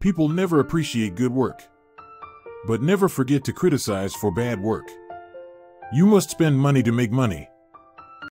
People never appreciate good work. But never forget to criticize for bad work. You must spend money to make money.